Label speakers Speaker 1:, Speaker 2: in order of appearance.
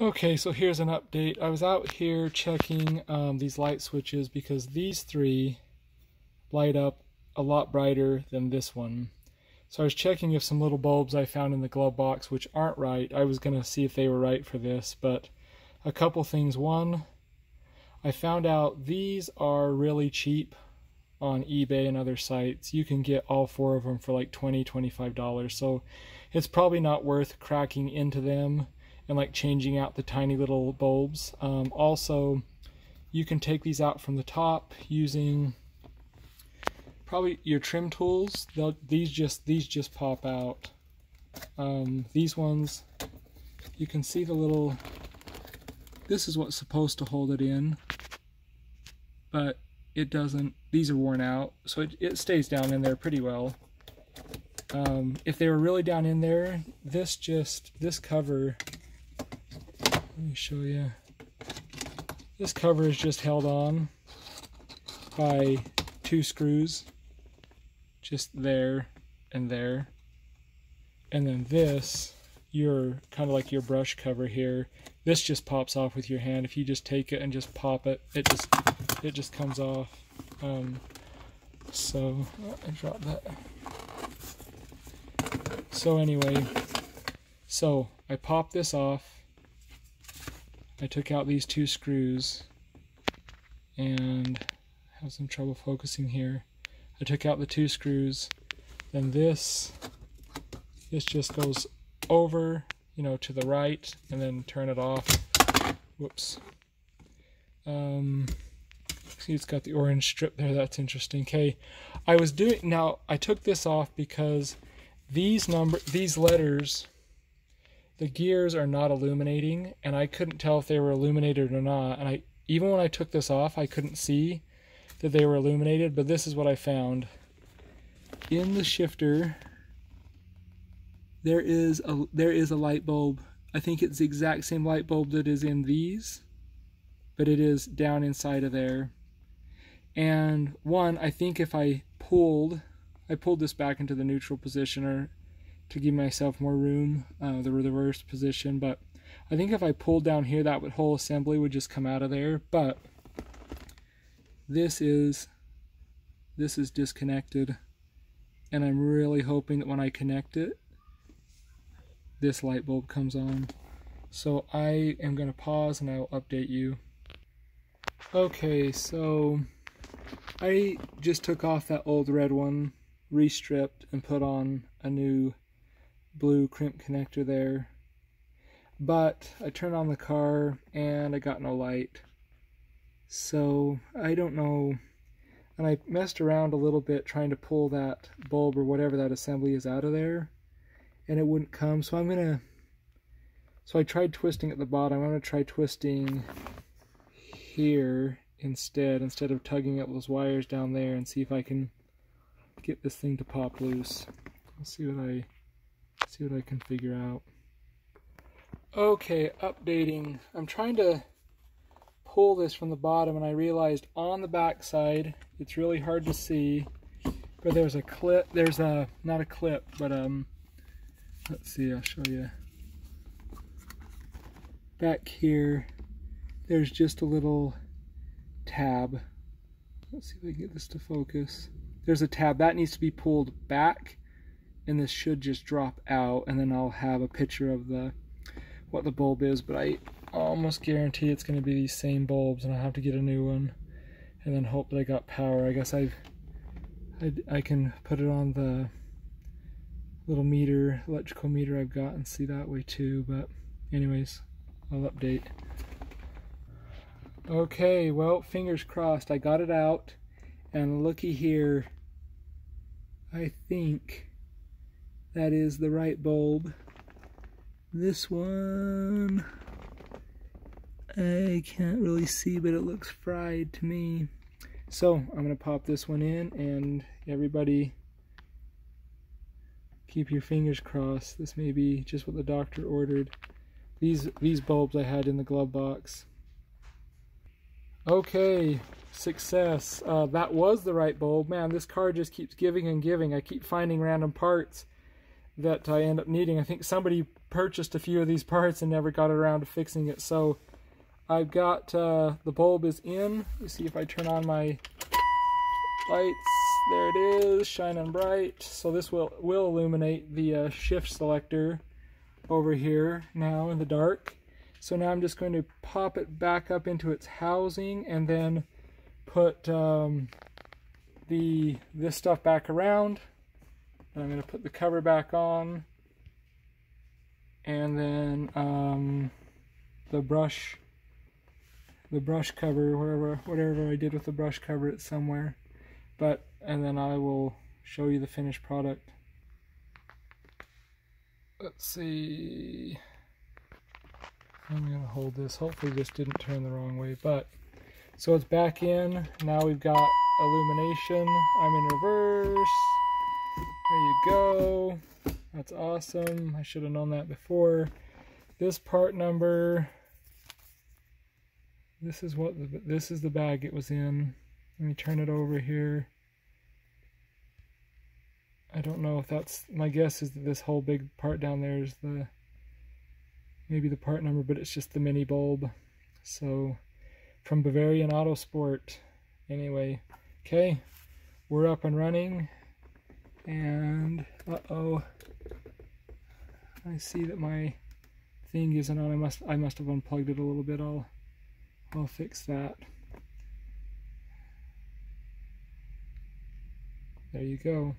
Speaker 1: Okay, so here's an update. I was out here checking um, these light switches because these three light up a lot brighter than this one. So I was checking if some little bulbs I found in the glove box which aren't right, I was going to see if they were right for this, but a couple things. One, I found out these are really cheap on eBay and other sites. You can get all four of them for like $20, $25. So it's probably not worth cracking into them and like changing out the tiny little bulbs. Um, also, you can take these out from the top using probably your trim tools. They'll, these just these just pop out. Um, these ones, you can see the little. This is what's supposed to hold it in, but it doesn't. These are worn out, so it, it stays down in there pretty well. Um, if they were really down in there, this just this cover let me show you. This cover is just held on by two screws, just there and there. And then this, your kind of like your brush cover here, this just pops off with your hand. If you just take it and just pop it, it just it just comes off. Um, so I dropped that. So anyway, so I pop this off I took out these two screws and have some trouble focusing here. I took out the two screws, then this, this just goes over, you know, to the right and then turn it off. Whoops. Um, see, it's got the orange strip there. That's interesting. Okay, I was doing now. I took this off because these number, these letters the gears are not illuminating and I couldn't tell if they were illuminated or not. And I even when I took this off I couldn't see that they were illuminated but this is what I found. In the shifter there is a there is a light bulb. I think it's the exact same light bulb that is in these but it is down inside of there. And one I think if I pulled I pulled this back into the neutral position or to give myself more room, uh, the reverse position. But I think if I pulled down here, that would, whole assembly would just come out of there. But this is this is disconnected, and I'm really hoping that when I connect it, this light bulb comes on. So I am going to pause and I will update you. Okay, so I just took off that old red one, restripped, and put on a new blue crimp connector there. But I turned on the car and I got no light. So I don't know. And I messed around a little bit trying to pull that bulb or whatever that assembly is out of there. And it wouldn't come. So I'm going to. So I tried twisting at the bottom. I'm going to try twisting here instead, instead of tugging at those wires down there and see if I can get this thing to pop loose. Let's see what I see what I can figure out. Okay, updating. I'm trying to pull this from the bottom and I realized on the back side it's really hard to see but there's a clip there's a not a clip but um let's see I'll show you back here there's just a little tab let's see if I can get this to focus there's a tab that needs to be pulled back and this should just drop out and then I'll have a picture of the what the bulb is but I almost guarantee it's going to be these same bulbs and I'll have to get a new one and then hope that I got power. I guess I've I, I can put it on the little meter electrical meter I've got and see that way too but anyways I'll update. Okay well fingers crossed I got it out and looky here I think that is the right bulb. This one, I can't really see, but it looks fried to me. So I'm to pop this one in and everybody keep your fingers crossed. This may be just what the doctor ordered. These, these bulbs I had in the glove box. Okay, success. Uh, that was the right bulb. Man, this car just keeps giving and giving. I keep finding random parts that I end up needing. I think somebody purchased a few of these parts and never got around to fixing it. So I've got uh, the bulb is in. You see if I turn on my lights, there it is, shining bright. So this will will illuminate the uh, shift selector over here now in the dark. So now I'm just going to pop it back up into its housing and then put um, the this stuff back around. I'm going to put the cover back on. And then um, the brush the brush cover wherever whatever I did with the brush cover it's somewhere. But and then I will show you the finished product. Let's see. I'm gonna hold this. Hopefully this didn't turn the wrong way but so it's back in. Now we've got illumination. I'm in reverse there you go that's awesome. I should have known that before. This part number, this is what the, this is the bag it was in. Let me turn it over here. I don't know if that's, my guess is that this whole big part down there is the, maybe the part number, but it's just the mini bulb. So, from Bavarian Autosport. Anyway, okay, we're up and running. And, uh-oh. I see that my thing isn't on. I must I must have unplugged it a little bit. I'll I'll fix that. There you go.